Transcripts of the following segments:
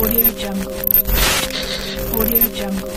Audio Jungle. Audio Jungle.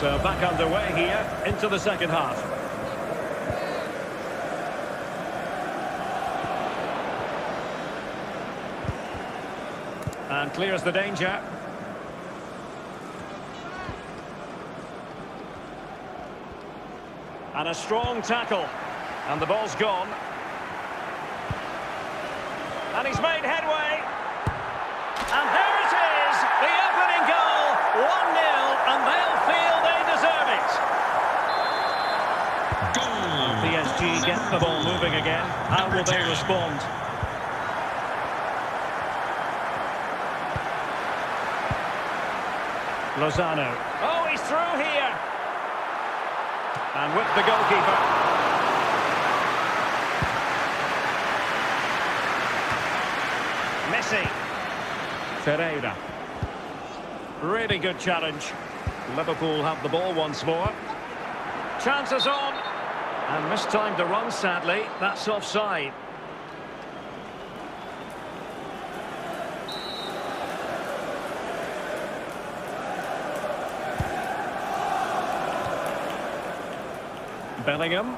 So back underway here into the second half. And clears the danger. And a strong tackle. And the ball's gone. And he's made headway. And there it is, the opening goal. 1-0, and they'll feel they deserve it. PSG get the ball moving again. How will they respond? Lozano. Oh, he's through here. And with the goalkeeper. Messi. Ferreira. Really good challenge. Liverpool have the ball once more. Chances on. And mistimed the run, sadly. That's offside. Bellingham.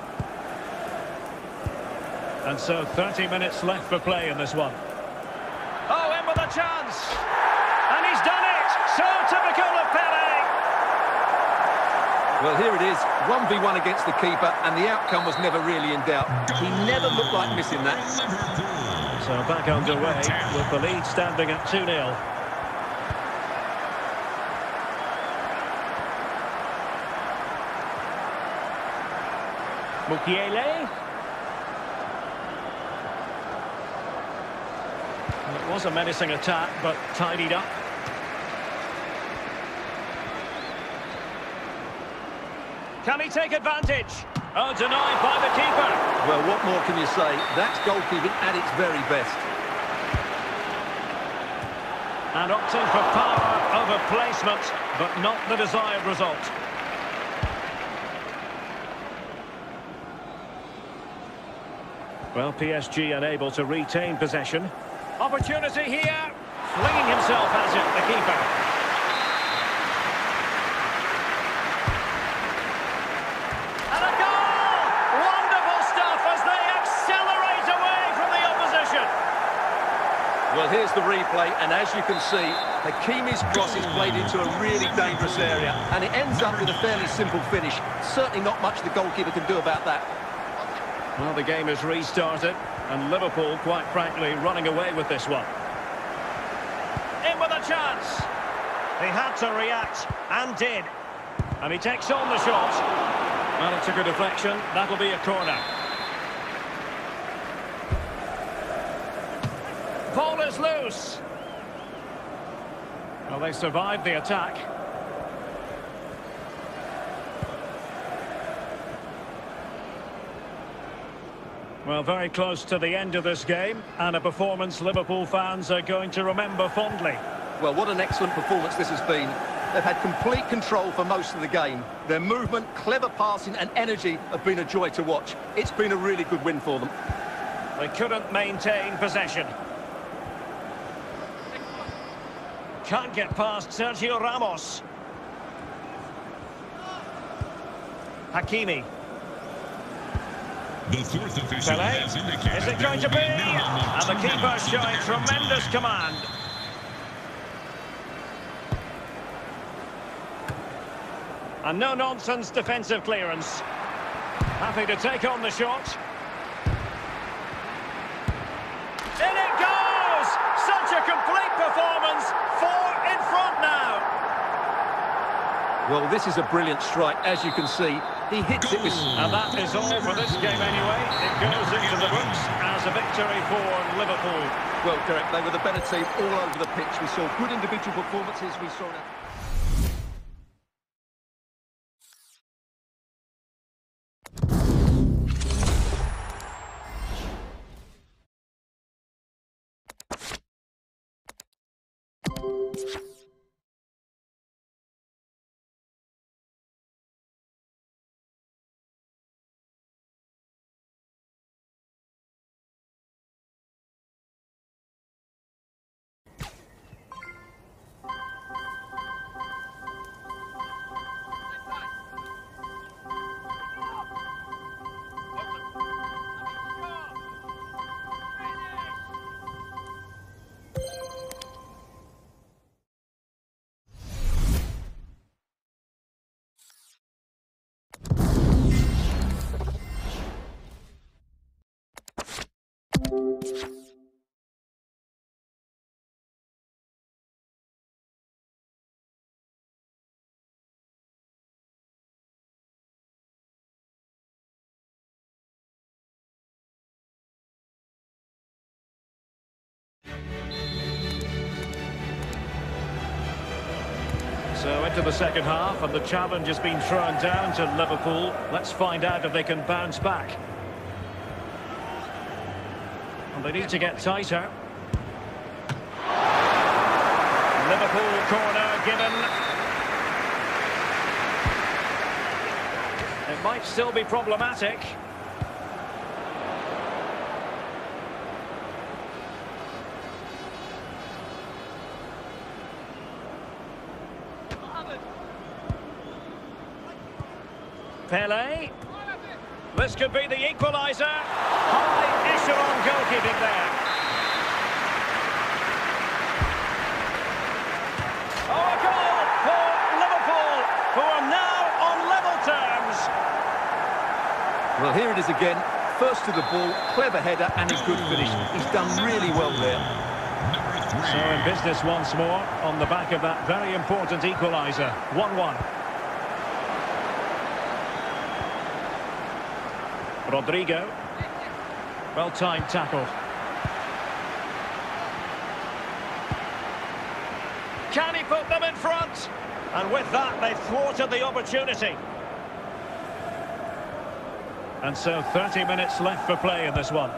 And so 30 minutes left for play in this one. Oh, in with a chance. And he's done it. So typical of Pele. Well, here it is, 1v1 against the keeper, and the outcome was never really in doubt. He never looked like missing that. So back underway with the lead standing at 2-0. Mukiele. It was a menacing attack, but tidied up. Can he take advantage? Oh, denied by the keeper. Well, what more can you say? That's goalkeeping at its very best. And opting for power over placement, but not the desired result. Well, PSG unable to retain possession. Opportunity here. Flinging himself at it, the keeper. And a goal! Wonderful stuff as they accelerate away from the opposition. Well, here's the replay, and as you can see, Hakimi's cross is played into a really dangerous area, and it ends up with a fairly simple finish. Certainly not much the goalkeeper can do about that. Well, the game has restarted, and Liverpool, quite frankly, running away with this one. In with a chance. He had to react, and did. And he takes on the shot. Well, it took a deflection. That'll be a corner. Ball is loose. Well, they survived the attack. Well, very close to the end of this game, and a performance Liverpool fans are going to remember fondly. Well, what an excellent performance this has been. They've had complete control for most of the game. Their movement, clever passing and energy have been a joy to watch. It's been a really good win for them. They couldn't maintain possession. Can't get past Sergio Ramos. Hakimi. The fourth official Pele. has indicated Is it going to will be? a minimum of And the keeper showing extra tremendous time. command. And no-nonsense defensive clearance. Happy to take on the shot. In it goes! Such a complete performance. Four in front now. Well, this is a brilliant strike, as you can see. He hits it. And that is all for this game anyway. It goes into the books as a victory for Liverpool. Well, Derek, they were the better team all over the pitch. We saw good individual performances. We saw... So into the second half, and the challenge has been thrown down to Liverpool. Let's find out if they can bounce back. They need to get tighter. Liverpool corner given. It might still be problematic. Pele. This could be the equaliser. High echelon goalkeeping there. Oh, a goal for Liverpool, who are now on level terms. Well, here it is again. First to the ball, clever header and a good finish. He's done really well there. So in business once more, on the back of that very important equaliser. 1-1. Rodrigo. Well-timed tackle. Can he put them in front? And with that, they thwarted the opportunity. And so 30 minutes left for play in this one.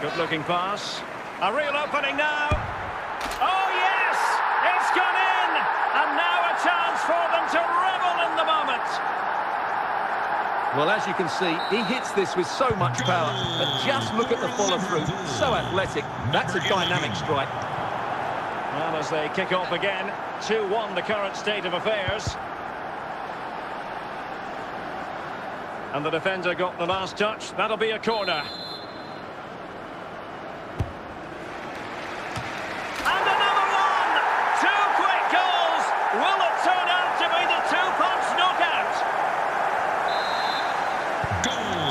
Good-looking pass. A real opening now. Oh, yes! It's gone in! And now a chance for them to revel in the moment. Well, as you can see, he hits this with so much power. But just look at the follow-through. So athletic. That's a dynamic strike. Well, as they kick off again, 2-1 the current state of affairs. And the defender got the last touch. That'll be a corner.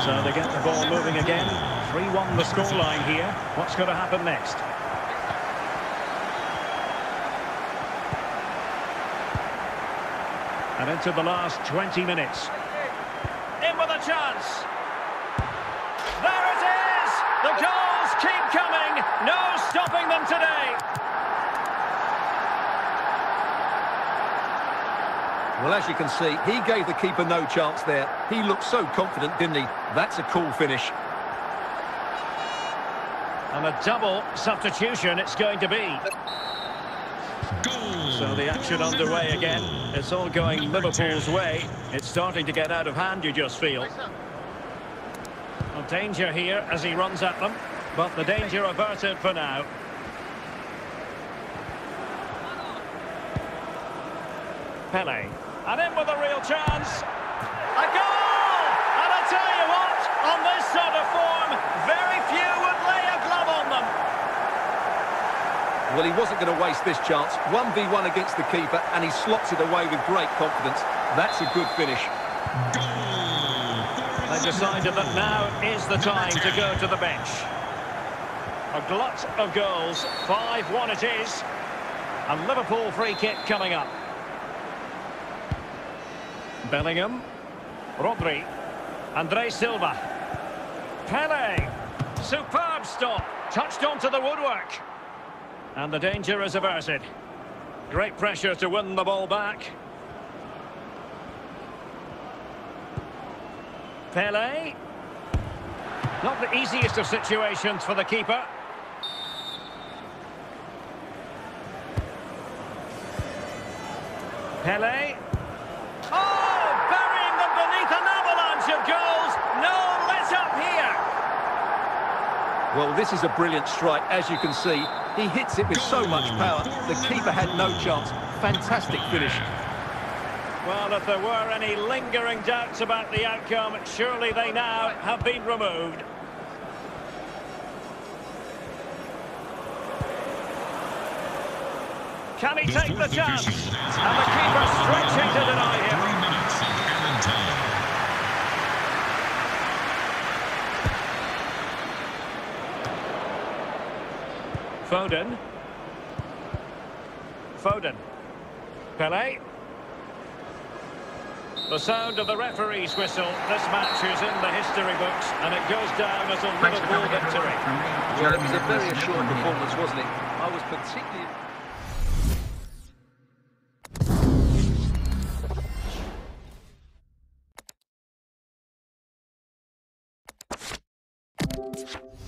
So they get the ball moving again. 3-1 the scoreline here. What's going to happen next? And into the last 20 minutes. In with a chance. There it is! The goals keep coming. No stopping them today. Well, as you can see, he gave the keeper no chance there. He looked so confident, didn't he? That's a cool finish. And a double substitution it's going to be. Goal. So the action underway again. It's all going Liverpool's way. It's starting to get out of hand, you just feel. Well, danger here as he runs at them. But the danger averted for now. Pele. And in with a real chance. A goal! And I tell you what, on this sort of form, very few would lay a glove on them. Well, he wasn't going to waste this chance. 1v1 against the keeper, and he slots it away with great confidence. That's a good finish. They decided that now is the time to go to the bench. A glut of goals, 5-1 it is. And Liverpool free kick coming up. Bellingham. Rodri. Andre Silva. Pele. Superb stop. Touched onto the woodwork. And the danger is averted. Great pressure to win the ball back. Pele. Not the easiest of situations for the keeper. Pele. Oh, burying them beneath an avalanche of goals. No let up here. Well, this is a brilliant strike, as you can see. He hits it with so much power. The keeper had no chance. Fantastic finish. Well, if there were any lingering doubts about the outcome, surely they now have been removed. Can he take the chance? And the keeper stretching to deny him. Foden. Foden. Pele. The sound of the referee's whistle. This match is in the history books, and it goes down as a Liverpool victory. Well, it was a very assured performance, wasn't it? I was particularly... you